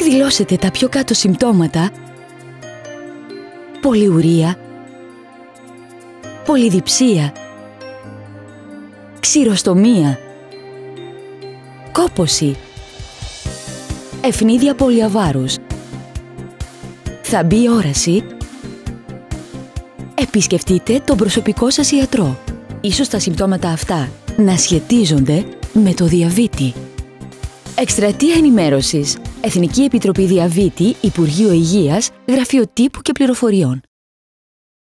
εκδηλώσετε τα πιο κάτω συμπτώματα, πολυουρία, πολυδιψία, ξηροστομία, κόποση, ευνίδια πολυαβάρους, θα μπει όραση, επισκεφτείτε τον προσωπικό σας ιατρό. Ίσως τα συμπτώματα αυτά να σχετίζονται με το διαβήτη. Εκστρατεία ενημέρωσης. Εθνική Επιτροπή Διαβήτη, Υπουργείο Υγείας, Γραφείο Τύπου και Πληροφοριών.